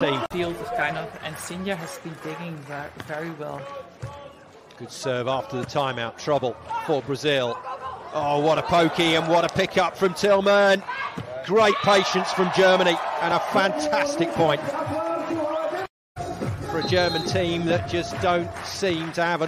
team. field is kind of, and Cinja has been digging very, well. Good serve after the timeout. Trouble for Brazil. Oh, what a pokey and what a pick up from Tillmann. Great patience from Germany and a fantastic point for a German team that just don't seem to have an